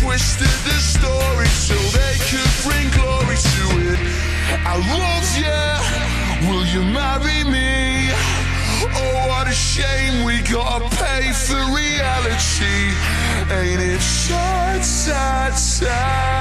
twisted the story so they could bring glory to it. I love you, will you marry me? Oh, what a shame we gotta pay for reality. Ain't it sad, sad, sad?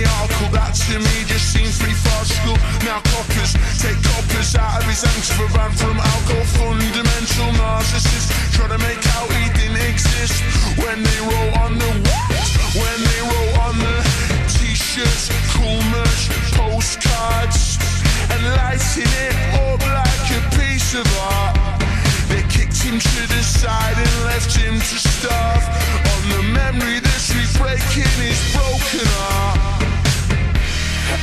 Write a name on the article. That to me just seems pretty farcical. Now coppers take coppers out of his angst ran from alcohol. Fundamental narcissist try to make out he didn't exist when they wrote on the? When they wrote on the t-shirts, cool merch, postcards, and lighting it up like a piece of art. They kicked him to the side and left him to starve on the memory that's breaking his broken heart.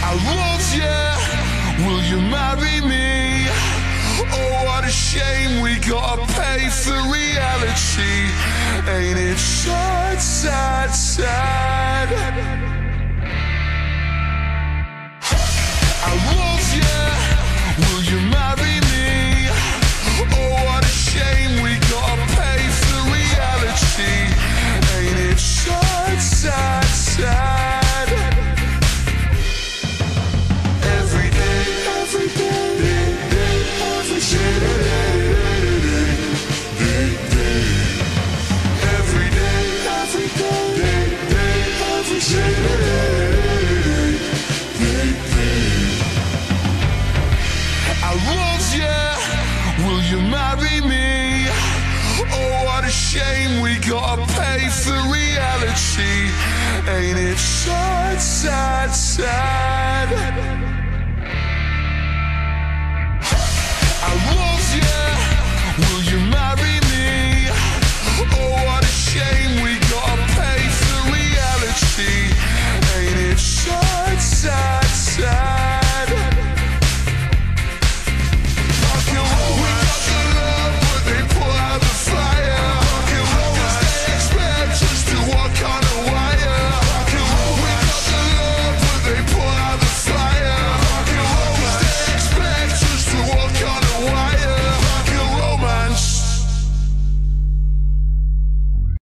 I love you, will you marry me? Oh, what a shame we gotta pay for reality. Ain't it sad, face the reality. Ain't it sad, sad, sad?